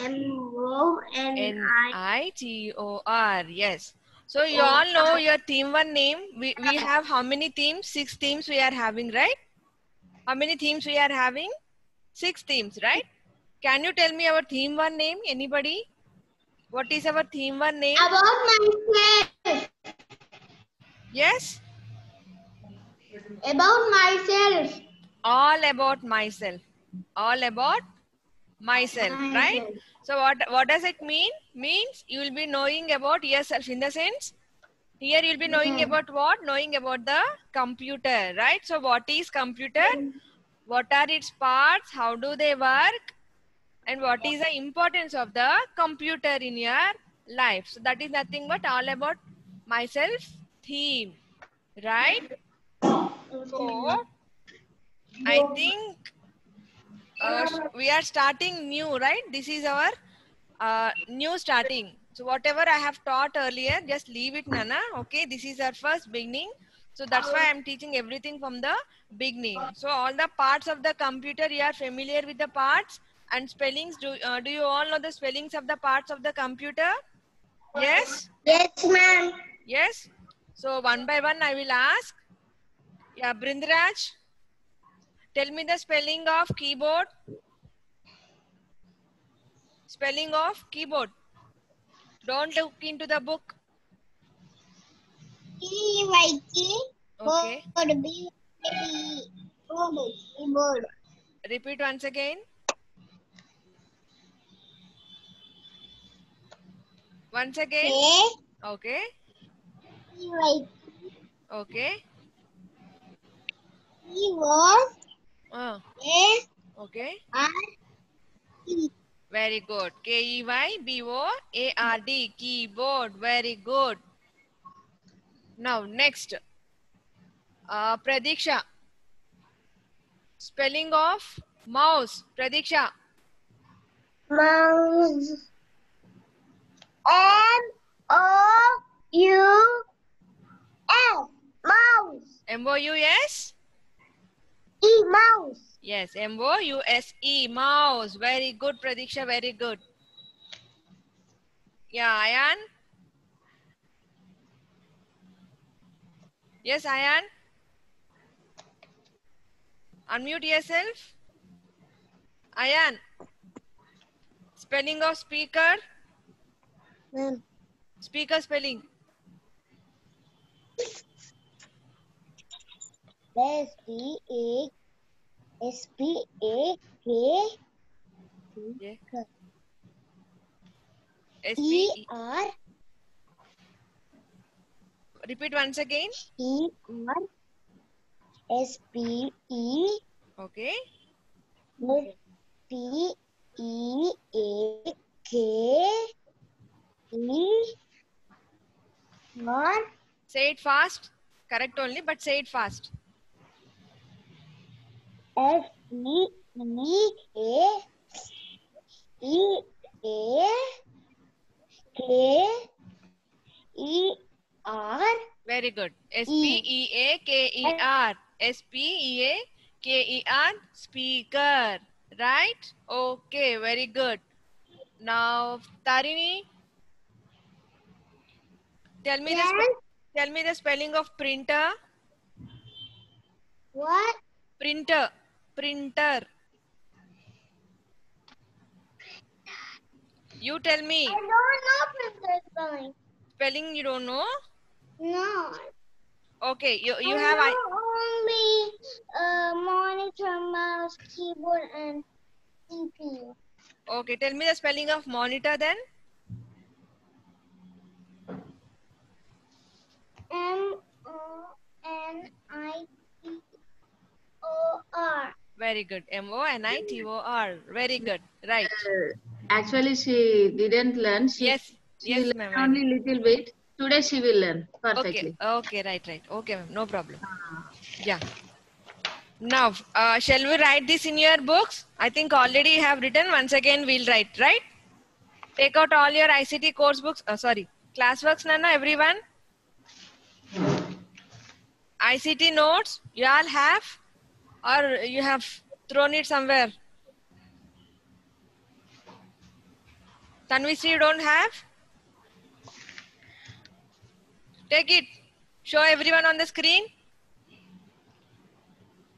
M O N N I. I T O R. Yes. So you oh. all know your theme one name. We, we have how many themes? Six themes we are having, right? How many themes we are having? Six themes, right? Can you tell me our theme one name? Anybody? What is our theme one name? About myself. Yes? About myself. All about myself. All about myself, right? So what what does it mean? Means you will be knowing about yourself in the sense here you'll be knowing Mhm. about what? Knowing about the computer, right? So what is computer? What are its parts? How do they work? And what is the importance of the computer in your life? So that is nothing but all about myself theme, right? So I think uh, we are starting new, right? This is our uh, new starting. So whatever I have taught earlier, just leave it, Nana. Okay, this is our first beginning. So that's why I'm teaching everything from the beginning. So all the parts of the computer, you are familiar with the parts and spellings. Do uh, do you all know the spellings of the parts of the computer? Yes. Yes, ma'am. Yes. So one by one, I will ask. Yeah, Brindraj, tell me the spelling of keyboard. Spelling of keyboard. Don't look into the book. E Y K. Okay. Repeat once again. Once again. K Okay. E Y Okay. E Uh, okay. R E. Very good. K E Y B O A R D. Keyboard. Very good. Now next. Uh, Pradiksha. Spelling of mouse. Pradiksha. Mouse. M O U S. Mouse. M O U S. E mouse. Yes. M O U S E. Mouse. Very good, Pradiksha. Very good. Yeah, Ayan. Yes, Ayan. Unmute yourself. Ayan. Spelling of speaker. Ma'am. Speaker spelling. S P A S P A K Yeah. S P E. R Repeat once again. E R S P E Okay. S P E A K E R Say it fast. Correct only, but say it fast. S E E A E A K E R Very good. S P E A K E R. S P E A K E R. Speaker. Right? Okay. Very good. Now, Tarini, tell me Yes. spe- tell me the spelling of printer. What? Printer. Printer. You tell me. I don't know princess spelling. Spelling you don't know? No. Okay. You you I have I. only uh, monitor, mouse, keyboard, and CPU. Okay. Tell me the spelling of monitor then. M O N I T O R. Very good. M O N I T O R. Very good. Right. Uh, actually she didn't learn she, Yes. she Yes, learned ma'am. only little bit today she will learn perfectly Okay. Okay. Right. Right. Okay, ma'am. No problem. Yeah. Now, uh, shall we write this in your books? I think already you have written. Once again, we'll write. Right. Take out all your ICT course books. Uh, sorry, classworks, Nana. Everyone. ICT notes. You all have, or you have thrown it somewhere. Tanvisri, you don't have? Take it. Show everyone on the screen.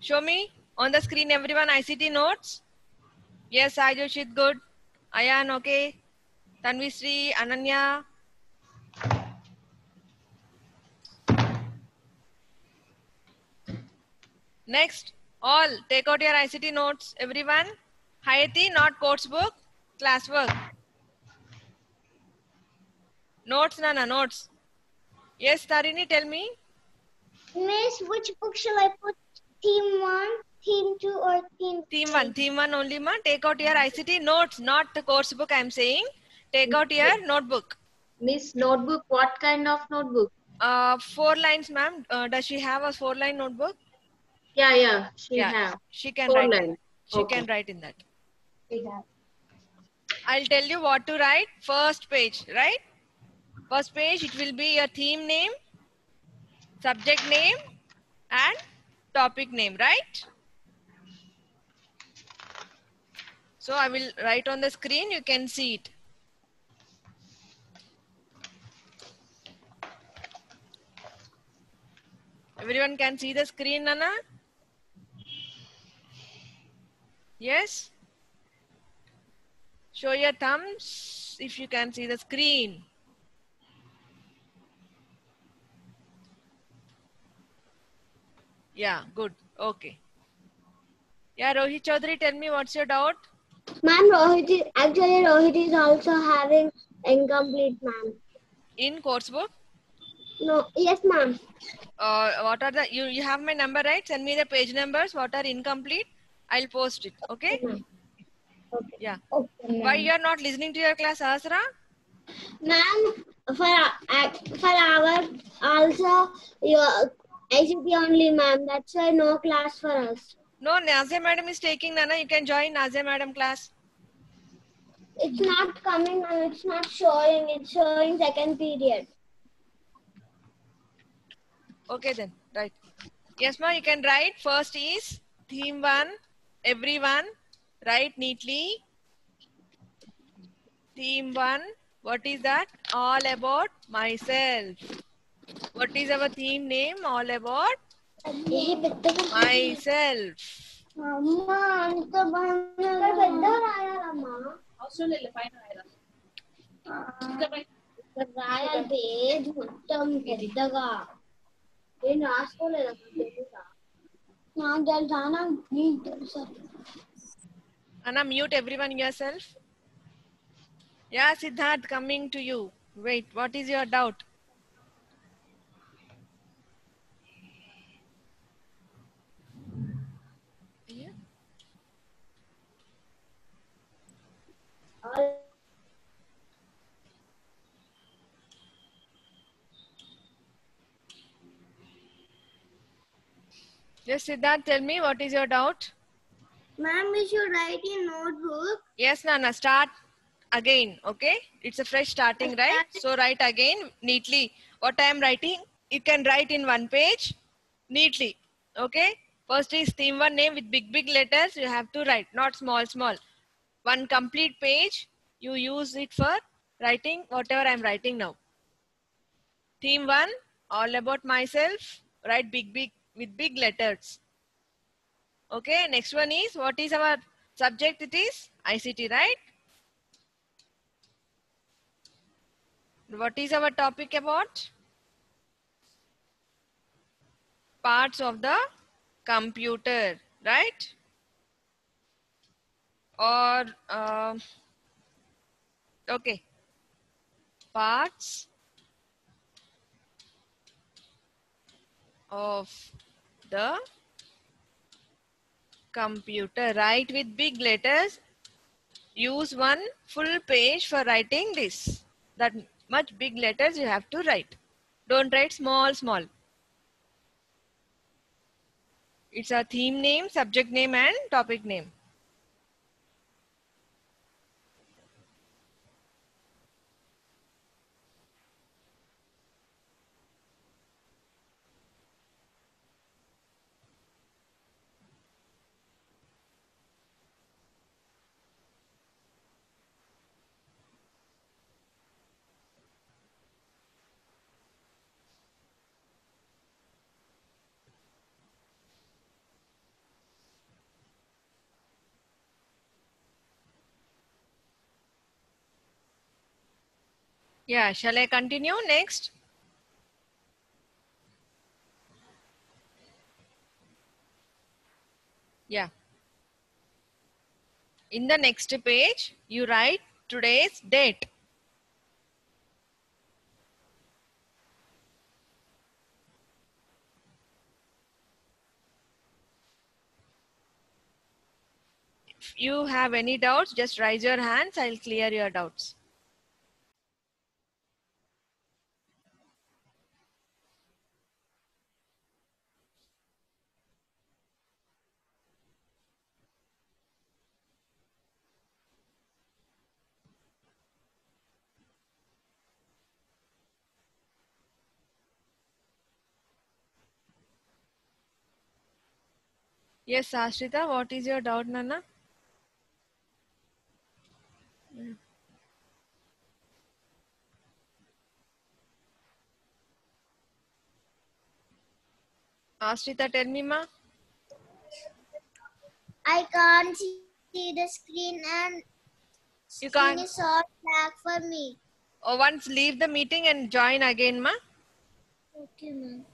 Show me on the screen, everyone, ICT notes. Yes, Ajoshit, good. Ayan, okay. Tanvisri, Ananya. Next, all take out your ICT notes, everyone. Hayati, not course book, classwork. Notes, Nana, notes. Yes, Tarini, tell me. Miss, which book shall I put? Theme one, theme two, or theme Theme one, theme one only, ma. Take out your ICT notes, not the course book. I'm saying. Take out your notebook. Miss notebook, what kind of notebook? Uh, four lines, ma'am. Uh, does she have a four-line notebook? Yeah, yeah, she Yeah. have. She can Four write. line. She Okay. can write in that. three? I'll tell you what to write. First page, right? First page, it will be your theme name, subject name, and topic name, right? So I will write on the screen. You can see it. Everyone can see the screen, Nana? Yes? Show your thumbs if you can see the screen. Yeah, good. Okay. Yeah, Rohit Chaudhary, tell me what's your doubt? Ma'am, Rohit is actually Rohit is also having incomplete, ma'am. In course book? No, yes, ma'am. Uh, what are the, you, you have my number, right? Send me the page numbers. What are incomplete? I'll post it. Okay? Okay. Yeah. Okay, Why you are not listening to your class, Asra? Ma'am, for our- for our also your ICT only, ma'am. That's why no class for us. No, Nazia madam is taking Nana. You can join Nazia madam class. It's not coming and it's not showing. It's showing second period. Okay then, right. Yes, ma'am. you can write. First is theme one, everyone. Write neatly. Theme one. What is that? All about myself. What is our theme name? All about myself. అమ్మ అంత బాగుంది పెద్ద రాయాలమ్మా అవసరం లేదు పైన రాయరా ఇక్కడ రాయాలి page మొత్తం పెద్దగా నేను రాసుకోలేదు Anna mute. Anna, mute everyone yourself. Yeah, Siddharth, coming to you. Wait, what is your doubt? Yeah. Yes, Siddharth, tell me what is your doubt? Ma'am, we should write in notebook. Yes, Nana, start again. Okay, it's a fresh starting, right? So write again neatly. What I am writing, you can write in one page neatly. Okay, first is theme one name with big, big letters. You have to write, not small, small. One complete page, you use it for writing whatever I am writing now. Theme one, all about myself. Write big, big with big letters. Okay, next one is what is our subject? It is ICT, right? What is our topic about? Parts of the computer, right? Or, um, okay, parts of the computer. Write with big letters. Use one full page for writing this. That much big letters you have to write. Don't write small, small. It's a theme name, subject name, and topic name. Yeah, shall I continue next? Yeah. In the next page, you write today's date. If you have any doubts, just raise your hands. I'll clear your doubts. Yes, Ashrita, what is your doubt, Nana? Ashrita, tell me, ma. I can't see the screen and You screen can't. is all black for me. Oh, once leave the meeting and join again, ma. Okay, ma'am.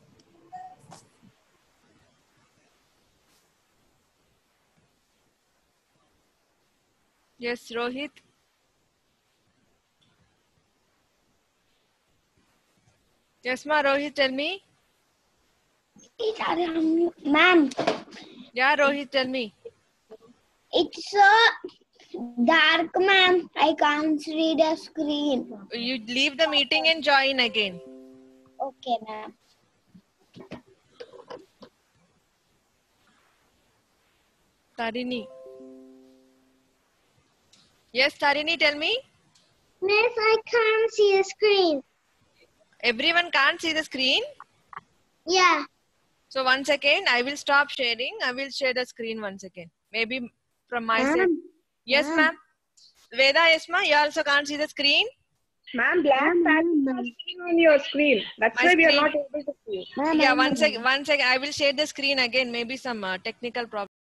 Yes, Rohit. Yes, ma. Rohit, tell me. Ma'am, Yeah, Rohit, tell me. it's so dark, ma'am. I can't read the screen. You leave the meeting and join again. Okay, ma'am. Tarini. Yes, Tarini, tell me. Miss, I can't see the screen. Everyone can't see the screen. Yeah. So one second, I will stop sharing. I will share the screen once again. Maybe from my side. Yes, ma'am. ma'am. Veda, yes, ma'am. You also can't see the screen. Ma'am, black patches are seen on your screen. That's My why we are screen. not able to see. Yeah, one second. One second. I will share the screen again. Maybe some uh, technical problem.